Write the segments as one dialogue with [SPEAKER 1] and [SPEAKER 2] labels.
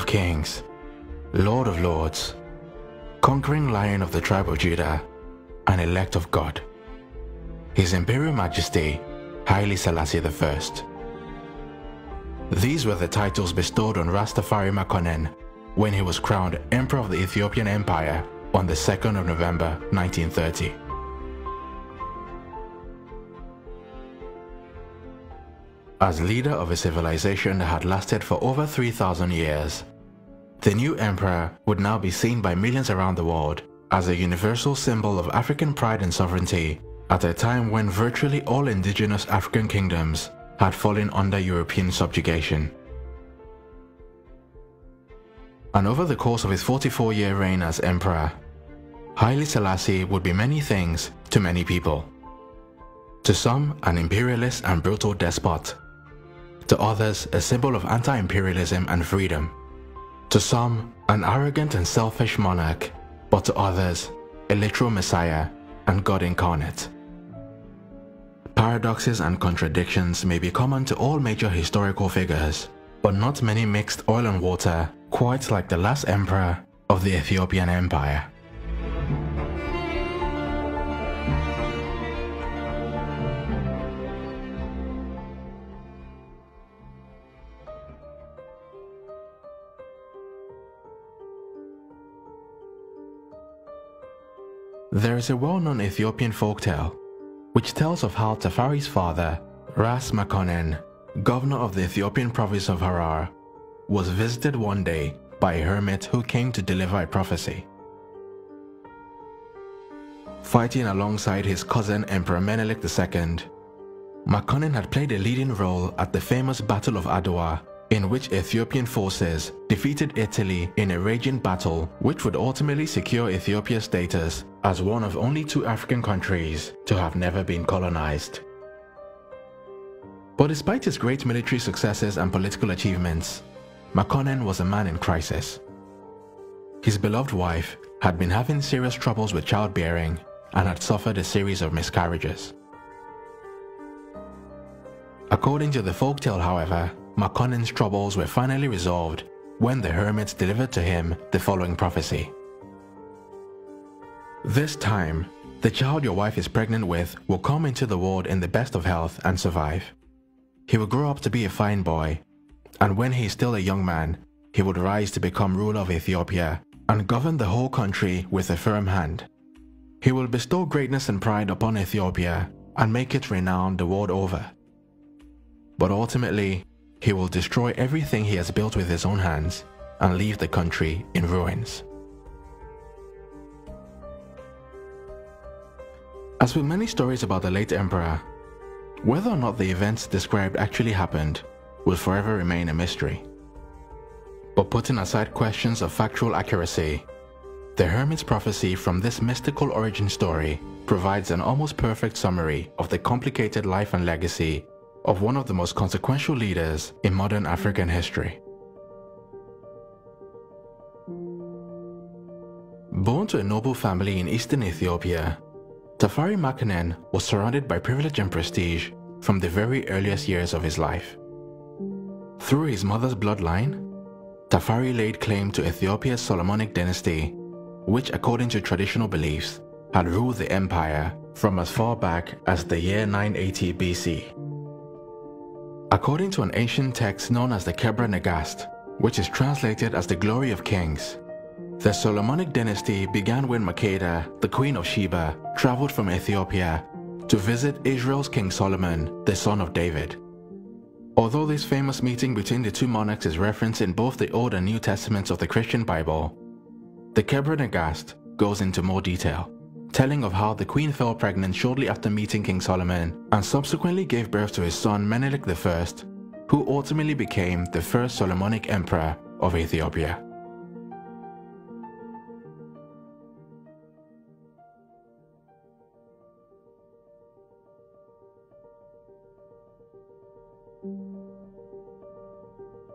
[SPEAKER 1] of Kings, Lord of Lords, conquering lion of the tribe of Judah, and elect of God. His Imperial Majesty, Haile Selassie I. These were the titles bestowed on Rastafari Makonnen when he was crowned Emperor of the Ethiopian Empire on the 2nd of November 1930. As leader of a civilization that had lasted for over 3,000 years, the new emperor would now be seen by millions around the world as a universal symbol of African pride and sovereignty at a time when virtually all indigenous African kingdoms had fallen under European subjugation. And over the course of his 44-year reign as emperor, Haile Selassie would be many things to many people. To some, an imperialist and brutal despot. To others, a symbol of anti-imperialism and freedom. To some, an arrogant and selfish monarch, but to others, a literal messiah and God incarnate. Paradoxes and contradictions may be common to all major historical figures, but not many mixed oil and water quite like the last emperor of the Ethiopian Empire. There is a well-known Ethiopian folktale which tells of how Tafari's father, Ras Makonnen, governor of the Ethiopian province of Harar, was visited one day by a hermit who came to deliver a prophecy. Fighting alongside his cousin Emperor Menelik II, Makonnen had played a leading role at the famous Battle of Adwa in which Ethiopian forces defeated Italy in a raging battle which would ultimately secure Ethiopia's status as one of only two African countries to have never been colonized. But despite his great military successes and political achievements, Makonnen was a man in crisis. His beloved wife had been having serious troubles with childbearing and had suffered a series of miscarriages. According to the folktale, however, Makonnen's troubles were finally resolved when the hermit delivered to him the following prophecy. This time, the child your wife is pregnant with will come into the world in the best of health and survive. He will grow up to be a fine boy, and when he is still a young man, he would rise to become ruler of Ethiopia and govern the whole country with a firm hand. He will bestow greatness and pride upon Ethiopia and make it renowned the world over. But ultimately, he will destroy everything he has built with his own hands and leave the country in ruins. As with many stories about the late emperor, whether or not the events described actually happened will forever remain a mystery. But putting aside questions of factual accuracy, the Hermit's prophecy from this mystical origin story provides an almost perfect summary of the complicated life and legacy of one of the most consequential leaders in modern African history. Born to a noble family in eastern Ethiopia, Tafari Makonnen was surrounded by privilege and prestige from the very earliest years of his life. Through his mother's bloodline, Tafari laid claim to Ethiopia's Solomonic dynasty, which according to traditional beliefs had ruled the empire from as far back as the year 980 BC. According to an ancient text known as the Kebra Nagast, which is translated as the Glory of Kings, the Solomonic dynasty began when Makeda, the queen of Sheba, traveled from Ethiopia to visit Israel's King Solomon, the son of David. Although this famous meeting between the two monarchs is referenced in both the Old and New Testaments of the Christian Bible, the Kebra Nagast goes into more detail telling of how the queen fell pregnant shortly after meeting King Solomon and subsequently gave birth to his son Menelik I, who ultimately became the first Solomonic emperor of Ethiopia.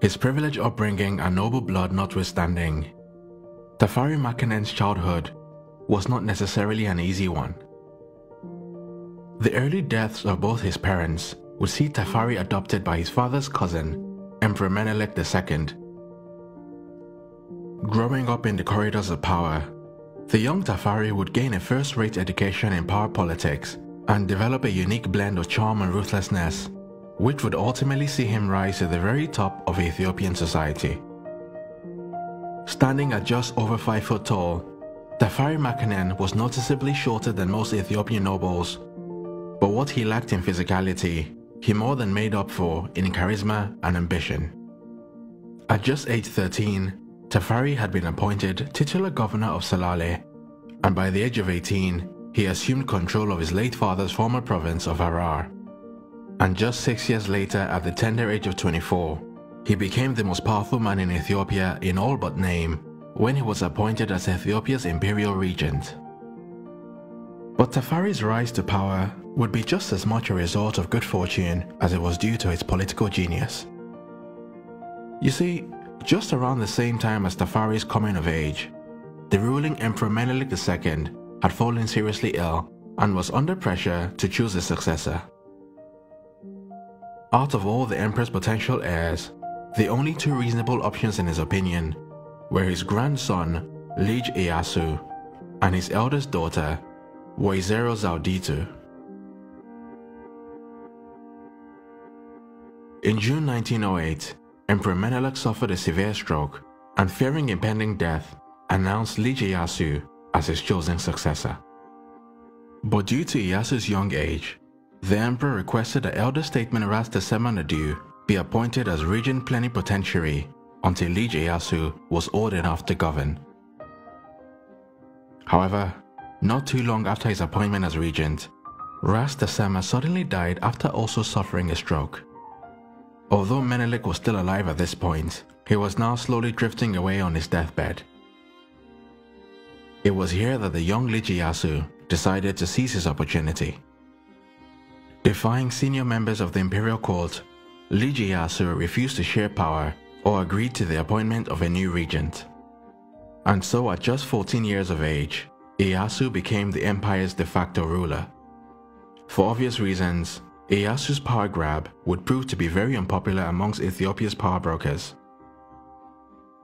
[SPEAKER 1] His privileged upbringing and noble blood notwithstanding, Tafari Makonnen's childhood was not necessarily an easy one. The early deaths of both his parents would see Tafari adopted by his father's cousin, Emperor Menelik II. Growing up in the corridors of power, the young Tafari would gain a first-rate education in power politics and develop a unique blend of charm and ruthlessness, which would ultimately see him rise to the very top of Ethiopian society. Standing at just over 5 foot tall, Tafari Makonnen was noticeably shorter than most Ethiopian nobles, but what he lacked in physicality, he more than made up for in charisma and ambition. At just age 13, Tafari had been appointed titular governor of Salale, and by the age of 18, he assumed control of his late father's former province of Harar. And just six years later, at the tender age of 24, he became the most powerful man in Ethiopia in all but name when he was appointed as Ethiopia's imperial regent. But Tafari's rise to power would be just as much a result of good fortune as it was due to his political genius. You see, just around the same time as Tafari's coming of age, the ruling Emperor Menelik II had fallen seriously ill and was under pressure to choose a successor. Out of all the emperor's potential heirs, the only two reasonable options in his opinion were his grandson, Lij Iyasu, and his eldest daughter, Woizero Zauditu. In June 1908, Emperor Menelik suffered a severe stroke and fearing impending death, announced Lij Iyasu as his chosen successor. But due to Iyasu's young age, the emperor requested the elder statesman Ras Nadu be appointed as regent plenipotentiary until Lij Iyasu was old enough to govern. However, not too long after his appointment as regent, Ras Tessema suddenly died after also suffering a stroke. Although Menelik was still alive at this point, he was now slowly drifting away on his deathbed. It was here that the young Lij Iyasu decided to seize his opportunity. Defying senior members of the imperial court, Lij Iyasu refused to share power or agreed to the appointment of a new regent. And so at just 14 years of age, Iyasu became the empire's de facto ruler. For obvious reasons, Iyasu's power grab would prove to be very unpopular amongst Ethiopia's power brokers.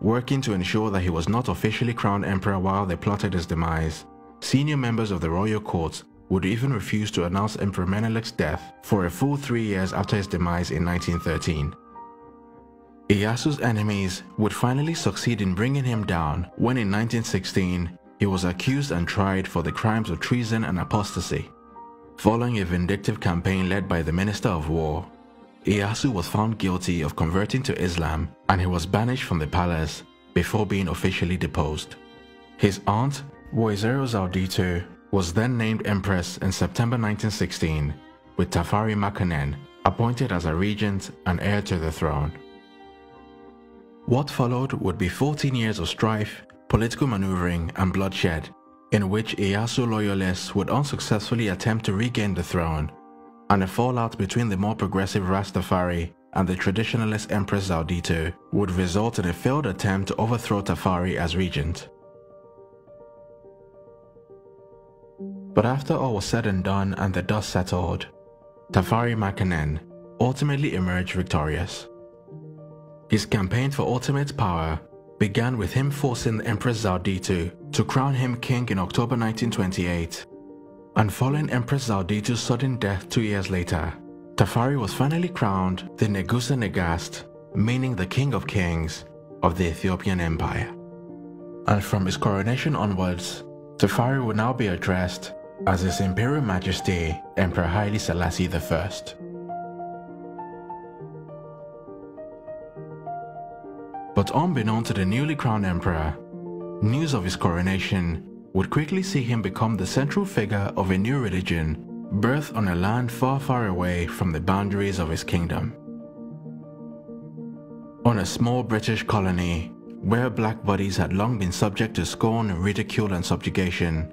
[SPEAKER 1] Working to ensure that he was not officially crowned emperor while they plotted his demise, senior members of the royal court would even refuse to announce Emperor Menelik's death for a full three years after his demise in 1913. Iyasu's enemies would finally succeed in bringing him down when in 1916 he was accused and tried for the crimes of treason and apostasy. Following a vindictive campaign led by the Minister of War, Iyasu was found guilty of converting to Islam and he was banished from the palace before being officially deposed. His aunt, Woizero Zauditu, was then named empress in September 1916, with Tafari Makonnen appointed as a regent and heir to the throne. What followed would be 14 years of strife, political maneuvering, and bloodshed, in which Iyasu loyalists would unsuccessfully attempt to regain the throne and a fallout between the more progressive Rastafari and the traditionalist Empress Zauditu would result in a failed attempt to overthrow Tafari as regent. But after all was said and done and the dust settled, Tafari Makonnen ultimately emerged victorious. His campaign for ultimate power began with him forcing Empress Zauditu to crown him king in October 1928 and following Empress Zauditu's sudden death two years later, Tafari was finally crowned the Negusa Negast, meaning the King of Kings of the Ethiopian Empire. And from his coronation onwards, Tafari would now be addressed as His Imperial Majesty Emperor Haile Selassie I. But unbeknown to the newly crowned emperor, news of his coronation would quickly see him become the central figure of a new religion birthed on a land far, far away from the boundaries of his kingdom. On a small British colony, where black bodies had long been subject to scorn, ridicule, and subjugation,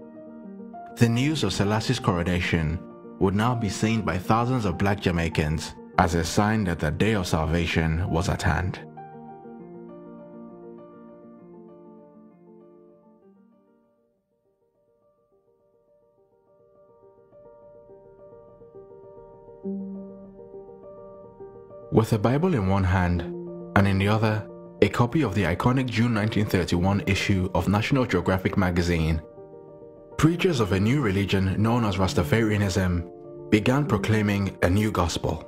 [SPEAKER 1] the news of Selassie's coronation would now be seen by thousands of black Jamaicans as a sign that the day of salvation was at hand. With a Bible in one hand and in the other, a copy of the iconic June 1931 issue of National Geographic magazine. Preachers of a new religion known as Rastafarianism began proclaiming a new gospel.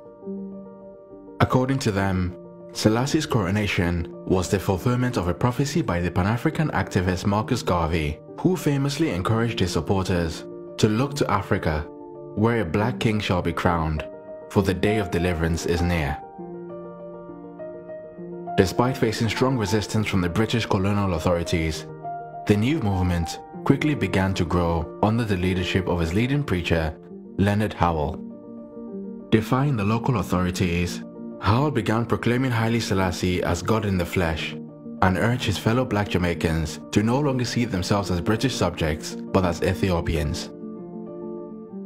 [SPEAKER 1] According to them, Selassie's coronation was the fulfillment of a prophecy by the Pan-African activist Marcus Garvey, who famously encouraged his supporters to look to Africa, where a black king shall be crowned, for the day of deliverance is near. Despite facing strong resistance from the British colonial authorities, the new movement quickly began to grow under the leadership of its leading preacher, Leonard Howell. Defying the local authorities, Howell began proclaiming Haile Selassie as God in the flesh and urged his fellow black Jamaicans to no longer see themselves as British subjects but as Ethiopians.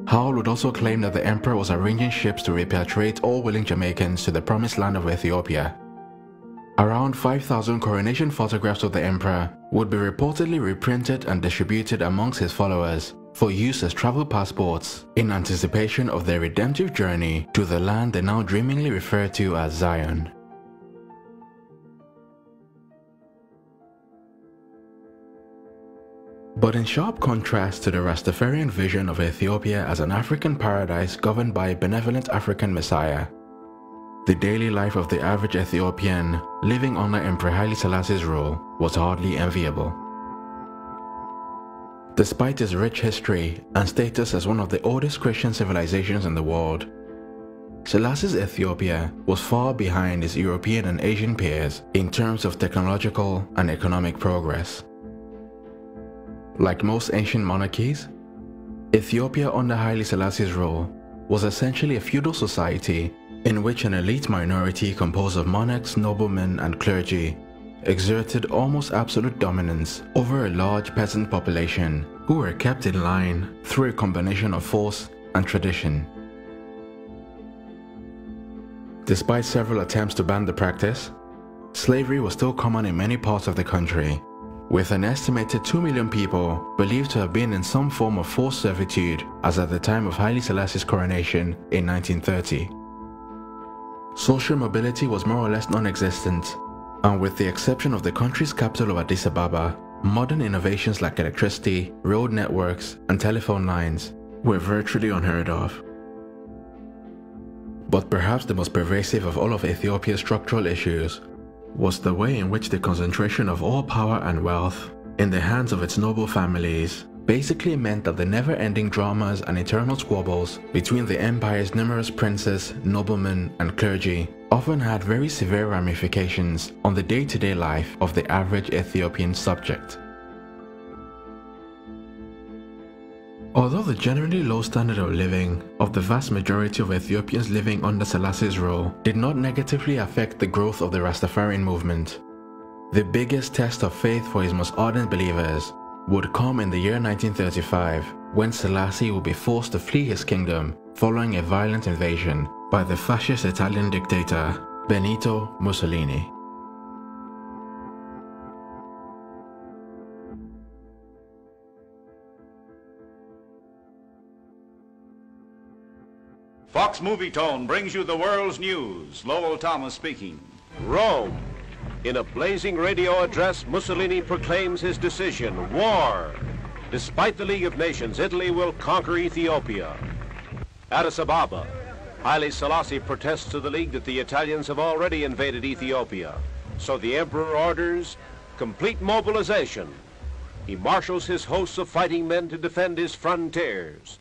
[SPEAKER 1] Howell would also claim that the emperor was arranging ships to repatriate all willing Jamaicans to the promised land of Ethiopia Around 5,000 coronation photographs of the emperor would be reportedly reprinted and distributed amongst his followers for use as travel passports in anticipation of their redemptive journey to the land they now dreamingly refer to as Zion. But in sharp contrast to the Rastafarian vision of Ethiopia as an African paradise governed by a benevolent African messiah, the daily life of the average Ethiopian living under Emperor Haile Selassie's rule was hardly enviable. Despite its rich history and status as one of the oldest Christian civilizations in the world, Selassie's Ethiopia was far behind its European and Asian peers in terms of technological and economic progress. Like most ancient monarchies, Ethiopia under Haile Selassie's rule was essentially a feudal society in which an elite minority composed of monarchs, noblemen, and clergy exerted almost absolute dominance over a large peasant population who were kept in line through a combination of force and tradition. Despite several attempts to ban the practice, slavery was still common in many parts of the country, with an estimated 2 million people believed to have been in some form of forced servitude as at the time of Haile Selassie's coronation in 1930. Social mobility was more or less non-existent, and with the exception of the country's capital of Addis Ababa, modern innovations like electricity, road networks, and telephone lines were virtually unheard of. But perhaps the most pervasive of all of Ethiopia's structural issues was the way in which the concentration of all power and wealth in the hands of its noble families basically meant that the never-ending dramas and eternal squabbles between the empire's numerous princes, noblemen, and clergy often had very severe ramifications on the day-to-day -day life of the average Ethiopian subject. Although the generally low standard of living of the vast majority of Ethiopians living under Selassie's rule did not negatively affect the growth of the Rastafarian movement, the biggest test of faith for his most ardent believers would come in the year 1935 when Selassie would be forced to flee his kingdom following a violent invasion by the fascist Italian dictator Benito Mussolini.
[SPEAKER 2] Fox Movietone brings you the world's news. Lowell Thomas speaking.
[SPEAKER 3] Rome in a blazing radio address, Mussolini proclaims his decision, war. Despite the League of Nations, Italy will conquer Ethiopia. Addis Ababa, Haile Selassie protests to the League that the Italians have already invaded Ethiopia. So the emperor orders complete mobilization. He marshals his hosts of fighting men to defend his frontiers.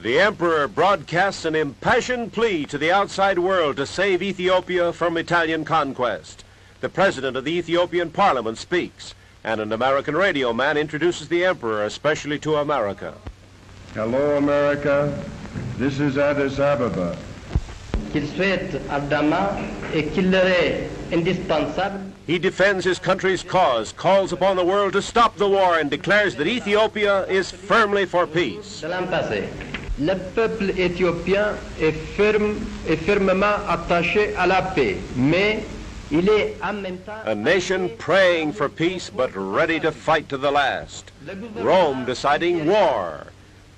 [SPEAKER 3] The emperor broadcasts an impassioned plea to the outside world to save Ethiopia from Italian conquest. The president of the Ethiopian parliament speaks, and an American radio man introduces the emperor especially to America.
[SPEAKER 4] Hello, America. This is Addis Ababa.
[SPEAKER 3] He defends his country's cause, calls upon the world to stop the war, and declares that Ethiopia is firmly for peace.
[SPEAKER 5] Le peuple éthiopien est, ferme, est fermement attaché à la paix, mais il est en même temps...
[SPEAKER 3] A nation praying for peace but ready to fight to the last. Rome deciding war.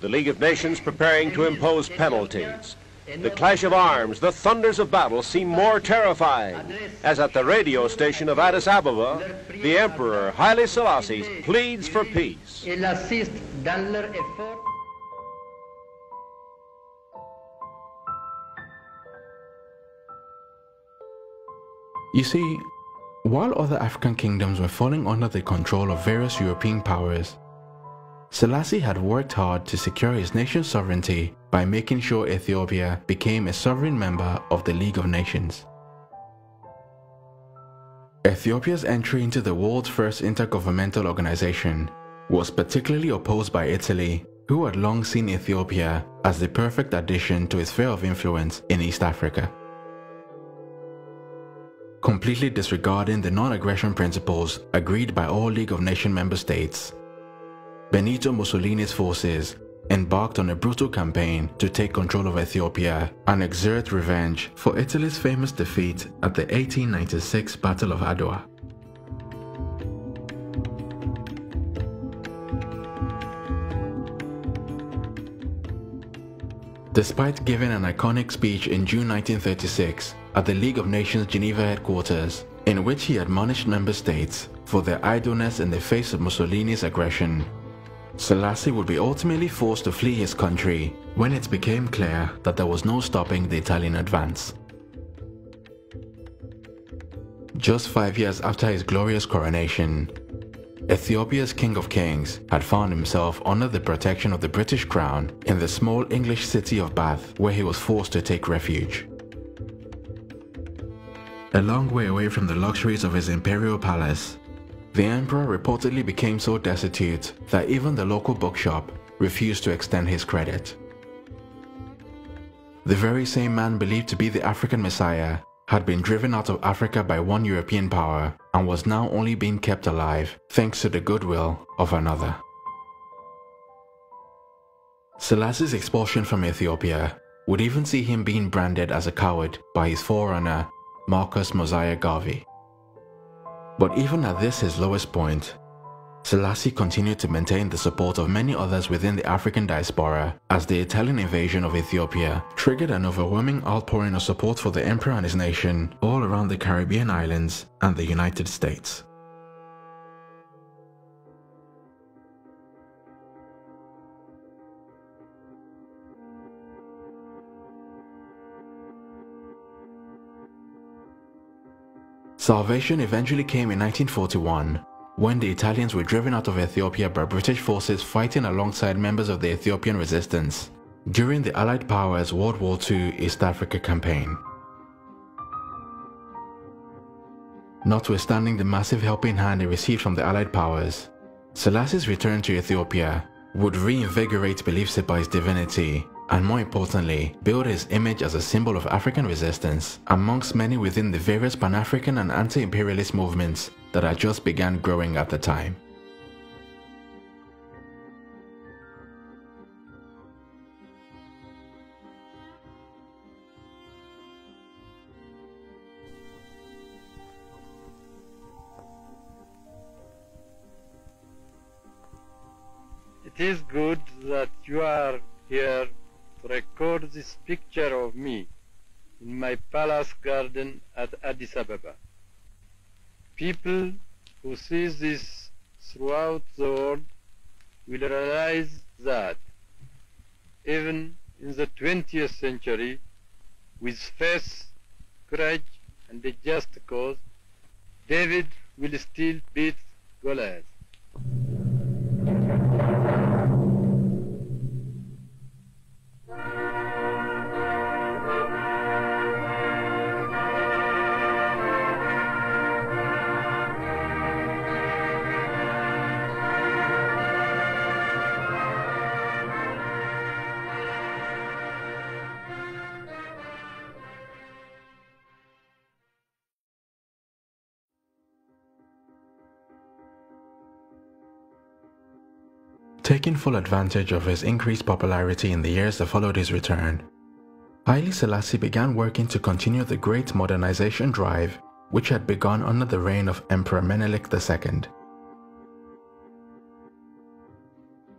[SPEAKER 3] The League of Nations preparing to impose penalties. The clash of arms, the thunders of battle seem more terrifying, as at the radio station of Addis Ababa, the Emperor Haile Selassie pleads for peace.
[SPEAKER 1] You see, while other African kingdoms were falling under the control of various European powers, Selassie had worked hard to secure his nation's sovereignty by making sure Ethiopia became a sovereign member of the League of Nations. Ethiopia's entry into the world's first intergovernmental organization was particularly opposed by Italy, who had long seen Ethiopia as the perfect addition to its sphere of influence in East Africa. Completely disregarding the non-aggression principles agreed by all League of Nations member states, Benito Mussolini's forces embarked on a brutal campaign to take control of Ethiopia and exert revenge for Italy's famous defeat at the 1896 Battle of Adwa. Despite giving an iconic speech in June 1936 at the League of Nations Geneva headquarters, in which he admonished member states for their idleness in the face of Mussolini's aggression, Selassie would be ultimately forced to flee his country when it became clear that there was no stopping the Italian advance. Just five years after his glorious coronation, Ethiopia's King of Kings had found himself under the protection of the British Crown in the small English city of Bath where he was forced to take refuge. A long way away from the luxuries of his imperial palace, the emperor reportedly became so destitute that even the local bookshop refused to extend his credit. The very same man believed to be the African Messiah had been driven out of Africa by one European power and was now only being kept alive thanks to the goodwill of another. Selassie's expulsion from Ethiopia would even see him being branded as a coward by his forerunner, Marcus Mosiah Garvey. But even at this his lowest point, Selassie continued to maintain the support of many others within the African diaspora as the Italian invasion of Ethiopia triggered an overwhelming outpouring of support for the emperor and his nation all around the Caribbean islands and the United States. Salvation eventually came in 1941 when the Italians were driven out of Ethiopia by British forces fighting alongside members of the Ethiopian resistance during the Allied powers' World War II East Africa campaign. Notwithstanding the massive helping hand he received from the Allied powers, Selassie's return to Ethiopia would reinvigorate beliefs about his divinity and more importantly, build his image as a symbol of African resistance amongst many within the various Pan-African and anti-imperialist movements that had just began growing at the time.
[SPEAKER 6] It is good that you are here record this picture of me in my palace garden at Addis Ababa. People who see this throughout the world will realize that even in the 20th century, with faith, courage, and a just cause, David will still beat Goliath.
[SPEAKER 1] Taking full advantage of his increased popularity in the years that followed his return, Haile Selassie began working to continue the great modernization drive which had begun under the reign of Emperor Menelik II.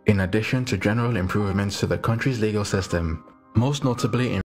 [SPEAKER 1] In addition to general improvements to the country's legal system, most notably in